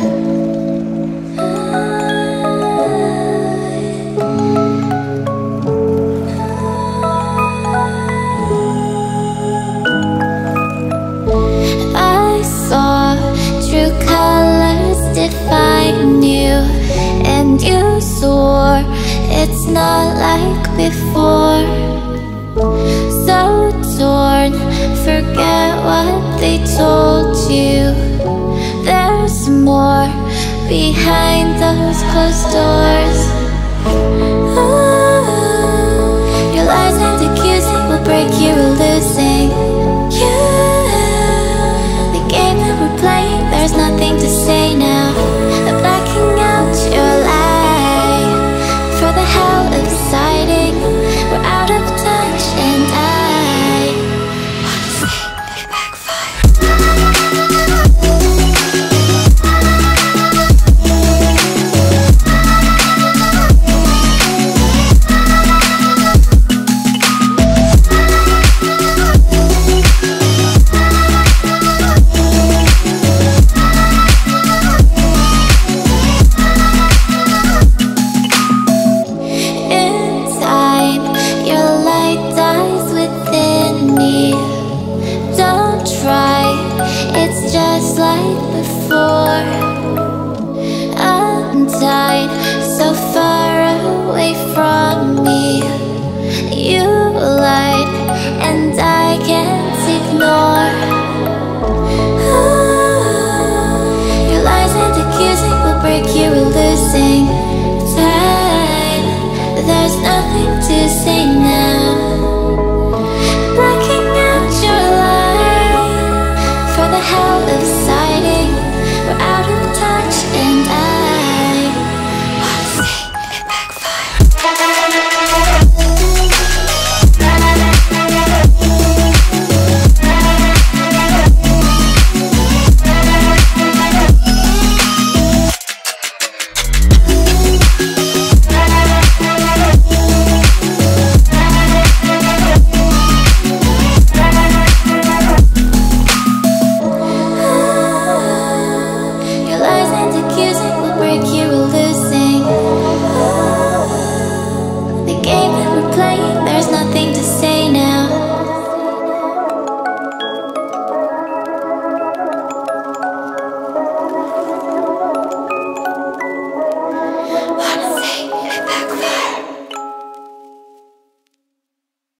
I saw true colors define you And you swore it's not like before. So torn, forget what they told you behind those closed doors. like before.